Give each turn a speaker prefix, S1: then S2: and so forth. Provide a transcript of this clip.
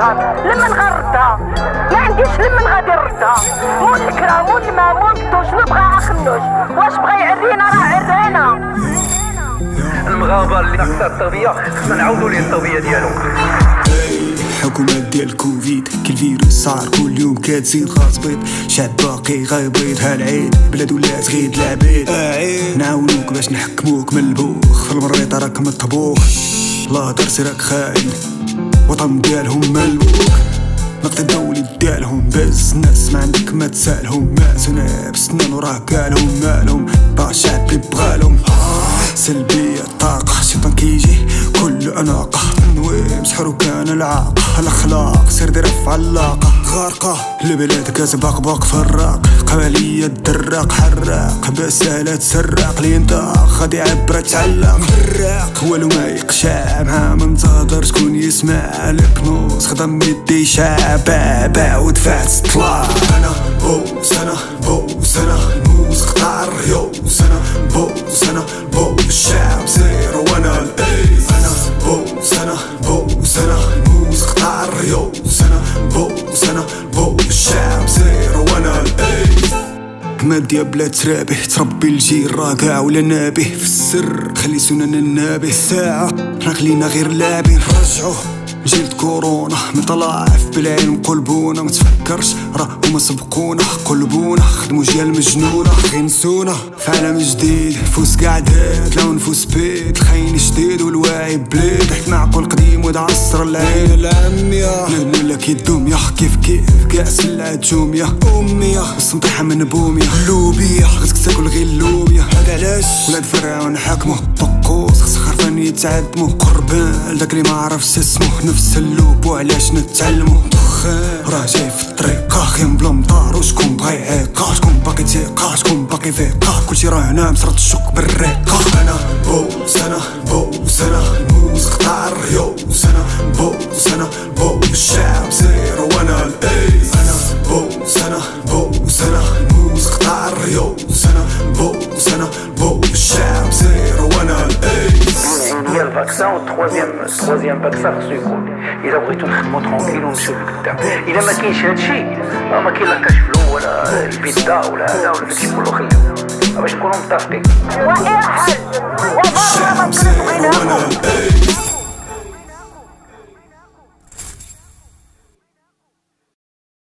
S1: الشهر لمن غردها ما عنديش لمن غادي نردها مو الكرا مو الماء مو الدو شنو بغا أخنوش. واش بغا يعرينا راه عرانا
S2: المغاربه اللي ناقصة التربيه خصنا نعاودوا ليه التربيه ديالهم
S3: حكومة ديال كوفيد كل فيروس صار كل يوم كتزيد خاص بيض. شعب باقي غيبيض هالعيد بلاد ولات غيد العبيد نعاونوك باش نحكموك من البوخ في المريض راك مطبوخ. الله درسي راك خاين. وطن ديالهم ملوك. نقد الدولي ديالهم بس ناس ما عندك ما تسألهم. ما سناب سنان وراه كالهم مالهم. با شعب بغالهم سلبية طاقة شيطان كيجي كل أناقة. نويم سحر كان العاقة. الأخلاق سير دير في علاقة غارقة البلاد كتباق باق فراق قبلية الدراق حراق بسالة تسراق لي انت غادي عبرة تعلق. براق والو ما يقشع مع منتظر شكون يسمع لك نوس خدم يدي شابا باع ودفعت طلع أنا بوس أنا بوس أنا مادية بلا ترابي تربي الجيل راكع ولا نابي في السر خلي سنن النابي ساعة راكلينا غير لعبي نرجعو جيل كورونا مطلع في بالعين قلبونا متفكرش راه هما سبقونا. قلبونا خدمو جيال مجنونة غينسونا في عالم جديد نفوس قعدات لو نفوس بيت. الخاين جديد والواعي بليد. حيت معقول قديم ودا عصر العين العامية نبني لك الدمية كيف كيف كأس العجومية. أمية. السمطحة من بومية. لوبية خصك تاكل غير اللوبيا هذا علاش ولاد فرعون حكمو طقوس. خص خرفان يتعدمو قربان داك اللي ما عرفش اسمو نفس اللوب وعلاش نتعلمو؟ دخان راه جاي في الطريقة. خيم بلا مطار وشكون بغا يعيقا شكون باقي تيقا شكون باقي فيقا كلشي راه هنا مسرط الشوك بالريقة. أنا بوس أنا بوس أنا موس قطار. يوس أنا بوس أنا بوس الشعب سير وأنا الأيس. أنا بوس أنا بوس أنا موس قطار. يوس أنا بوس
S2: أنا الفاكسان والتخوازيام التخوازيام فاكسان خصو يكون الا بغيتو نخدمو ترونكيل ونمشيو لقدام الا ما كاينش هادشي راه ما كاين لا كاشفلو ولا البيتزا ولا هذا ولا داكشي كله خليو باش نكونو متفقين
S1: وإيه حل وبرا ما
S3: الشعب